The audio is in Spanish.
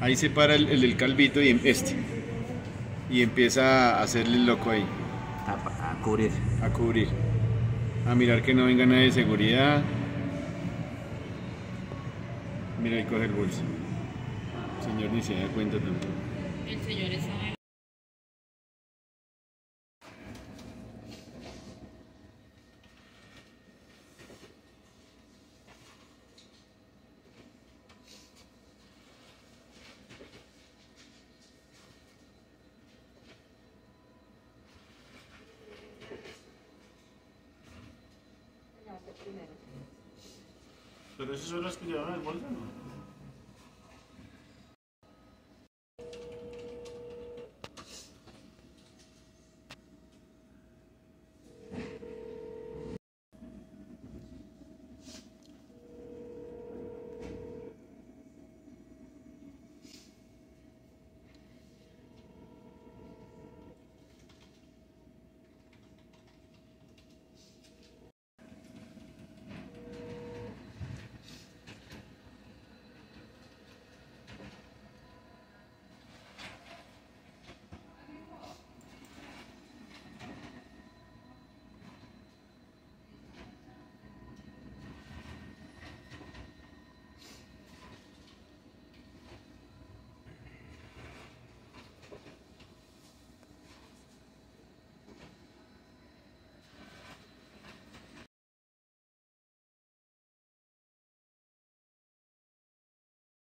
Ahí se para el, el del calvito y em- este. Y empieza a hacerle el loco ahí, A, a cubrir. a cubrir. A mirar que no venga nadie de seguridad. Mira, ahí coge el bolso. El señor ni se da cuenta tampoco. El señor está Pero esas son las que llevaban el bolso, ¿no?